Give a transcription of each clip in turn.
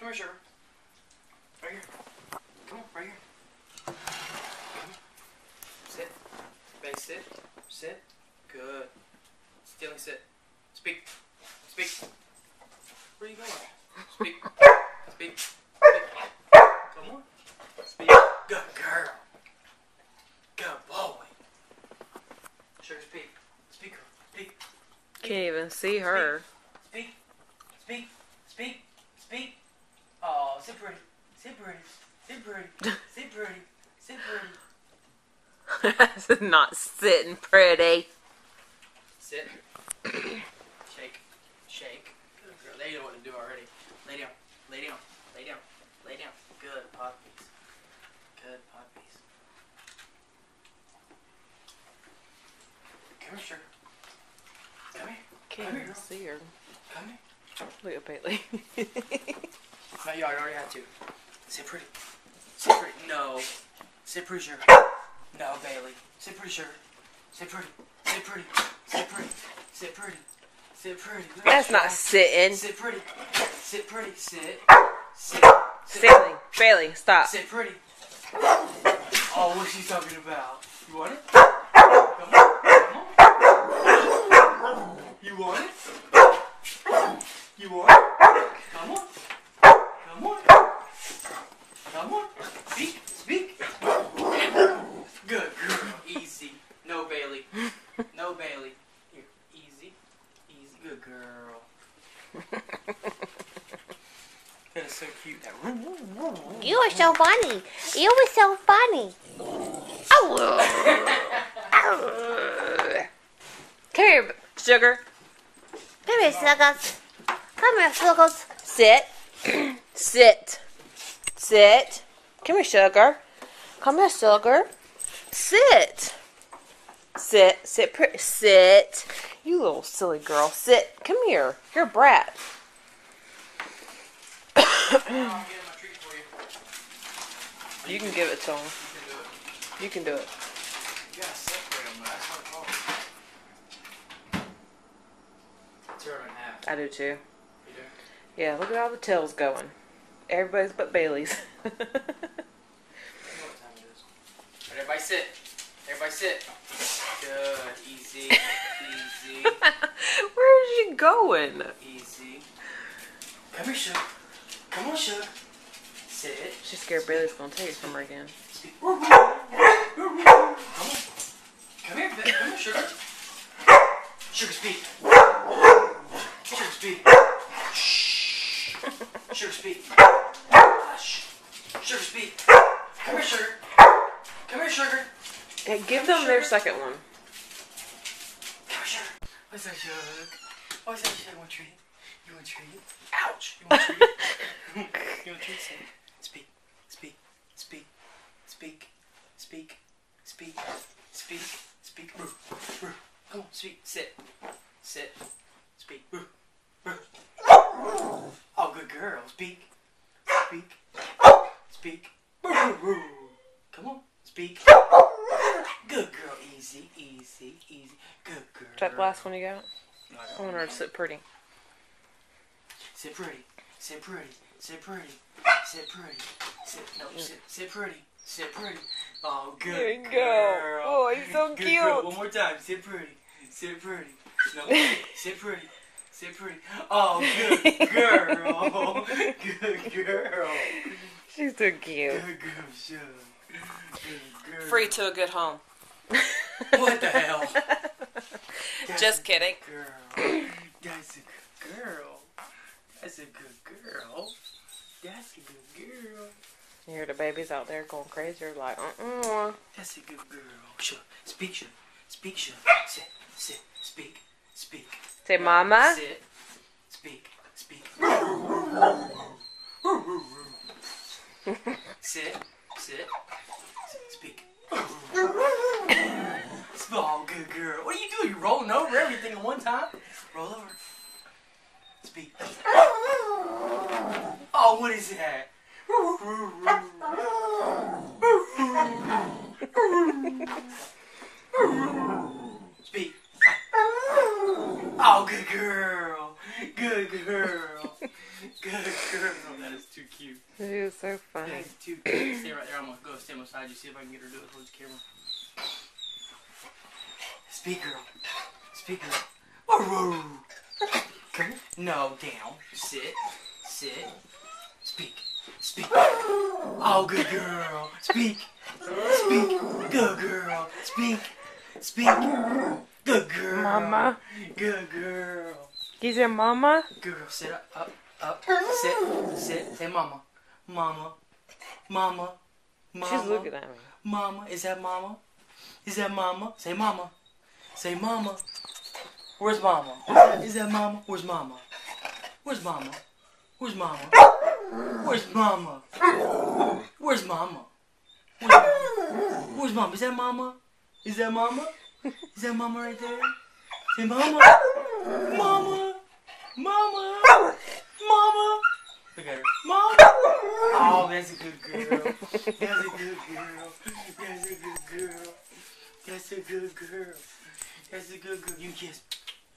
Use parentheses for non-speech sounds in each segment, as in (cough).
Come here, sugar. Right here. Come on, right here. Come. Sit. Baby, sit. Sit. Good. Stealing, sit. Speak. Speak. Where are you going? Speak. Speak. Speak. Come on. Speak. Good girl. Good boy. Sugar, speak. Speak. Speak. Can't even see her. Speak. Speak. Speak. Speak. Oh, sit pretty. Sit pretty. Sit pretty. Sit (laughs) pretty. Sit pretty. That's not sitting pretty. Sit. Shake. Shake. Good girl. They know what to do already. Lay down. Lay down. Lay down. Lay down. Good puppies. Good puppies. Come here, sugar. Come here. Can't Come here, even girl. see her. Come here. Look at Bailey. (laughs) No, you already had to. Sit pretty. Sit pretty. No. Sit pretty, sugar. No, Bailey. Sit pretty, sugar. Sit pretty. Sit pretty. Sit pretty. Sit pretty. Sit pretty. That's not sitting. Sit pretty. Sit pretty. Sit. Sit. Sit. Bailey, Bailey, stop. Sit pretty. Oh, what's she talking about? You want it? Come on. Come on. You want it? You want it? Come on. Come on. Come on. Speak. Speak. Good. Easy. No Bailey. No Bailey. Here. Easy. Easy. Good girl. That is so cute. That You are so funny. You were so funny. Come here, sugar. Come here, Snuggles. Come here, Snuggles. Sit. Sit. Sit. Come here, sugar. Come here, sugar. Sit. Sit. Sit. Sit. You little silly girl. Sit. Come here. You're a brat. I'm getting my treat for you. Can give it to him. You can do it. You can do it. You gotta separate them. That's what it's called. Tear them in half. I do too. Yeah, look at all the tails going. Everybody's but Bailey's. You know what time it is. (laughs) Alright, everybody sit. Everybody sit. Good. Easy. Easy. (laughs) Where is she going? Easy. Come here, Sugar. Come on, Sugar. Sit. She's scared Bailey's gonna take it from her again. Come on. Come here. Come here, Sugar. Sugar, speak. Sugar, speak. Shh. Sugar, speak. Hush. Sugar, speak. Come here, Sugar. Come here, Sugar. Hey, give them their second one. Come here, Sugar. What's that, Sugar? What's that? You want treat? You want treat? Ouch. You want treat? you want treat? Say, Speak. Speak. Speak. Speak. Speak. Speak. Speak. Speak. Come on, speak. Sit. Sit. Speak. Oh, good girl. Speak. Speak. Speak. Come on. Speak. Good girl. Easy, easy, easy. Good girl. Is that last one you got? I I want her to sit pretty. Sit pretty. Sit pretty. Sit pretty. Sit pretty. Sit no. Sit sit pretty. Sit pretty. Oh, good There you go. girl. Oh, he's so Good cute. girl. One more time. Sit pretty. Sit pretty. No. sit pretty. Sit pretty. Oh, good girl. good girl. She's so cute. Good girl. Shug. Good girl. Free to a good home. What the hell? That's Just kidding. Girl. That's a good girl. That's a good girl. That's a good girl. You hear the babies out there going crazy. You're like, uh-uh. That's a good girl. Sure. Speak, sure. Speak, sure. Sit. Sit. Speak. Speak. Say, Mama. Sit. Speak. Speak. (laughs) Sit. Sit. Everything at time? Roll over. Speak. Oh, what is that? Speak. Oh, good girl. Good girl. Good girl. That is too cute. It is so funny. is too cute. Stay right there. I'm gonna go stand beside you. See if I can get her to do it towards the camera. Speak, girl. Speak, girl. Come here. No, down. Sit. Sit. Speak. Speak. Oh, good girl. Speak. Speak. Good girl. Speak. Speak. Good girl. Mama. Good girl. He's your mama? Good girl. Sit up. Up. Up. Sit. Sit. Say mama. Mama. Mama. Mama. She's looking at me. Mama. Is that mama? Is that mama? Say mama. Say mama. Where's mama? Is that, is that mama? Where's mama? Where's mama? Where's mama? Where's mama? Where's mama? Where's mama? Is that mama? Is that mama? Is that mama right there? Say mama. Mama. Mama. Mama. Look at her. Mama. Oh, that's a good girl. That's a good girl. That's a good girl. That's a good girl. That's a good girl. Give me a kiss.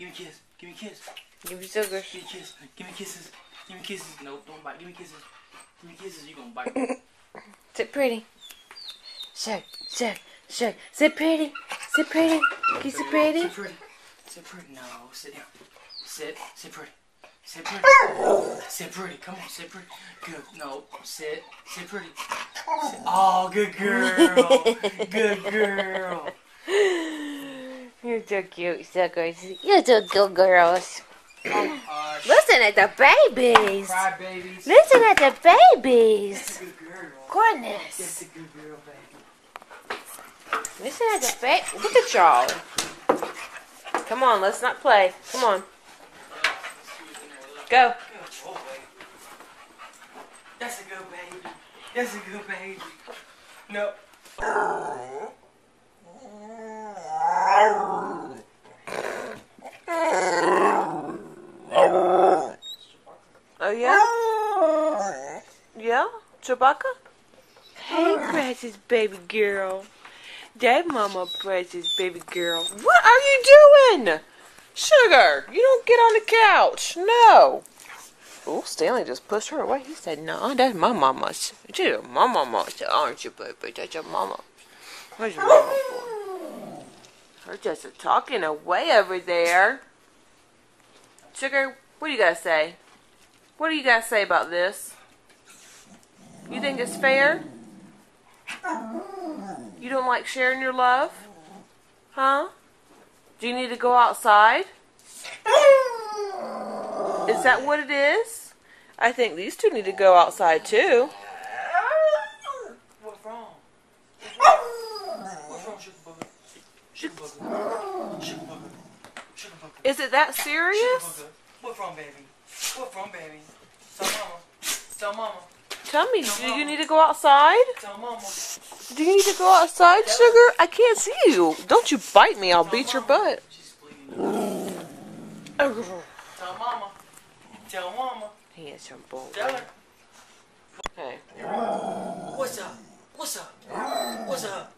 Give me a kiss. Give me a kiss. Give me sugar. Give me a kiss. Give me kisses. Give me kisses. Nope, don't bite. Give me kisses. Give me kisses. You gonna bite. (laughs) Sit pretty. Shake, shake, shake. Sit pretty. Sit pretty. You sit pretty? Sit pretty. Sit pretty. No, sit down. Sit. Sit pretty. Sit pretty. Sit pretty. Come on, sit pretty. Good. No, sit. Sit pretty. Sit. Oh, good girl. Good girl. You're so cute, suckers. You're so good girls. Oh, Hush. Listen at the babies. Cry babies. Listen at the babies. That's a good girl. Goodness. That's a good girl, baby. Listen at the baby. Look at y'all. Come on, let's not play. Come on. Go. Good. That's a good baby. That's a good baby. No. Oh, yeah? Yeah? Chewbacca? Hey, precious baby girl. That mama precious baby girl. What are you doing? Sugar, you don't get on the couch. No. Oh, Stanley just pushed her away. He said, no, that's my mama. She's my mama. I said, aren't you, baby? That's your mama. Where's your mama for? Her just talking away over there. Sugar, what do you to say? What do you to say about this? You think it's fair? You don't like sharing your love? Huh? Do you need to go outside? Is that what it is? I think these two need to go outside too. What's wrong? What's wrong, sugar booger? Sugar booger. Sugar booger. Sugar booger. Is it that serious? What's wrong, baby? What's wrong, baby? Tell mama. Tell mama. Tell me, do you need to go outside? Tell mama. Do you need to go outside, sugar? I can't see you. Don't you bite me, I'll beat your butt. She's bleeding. Tell mama. Tell mama. He is your boy. Tell her. Hey. What's up? What's up? What's up?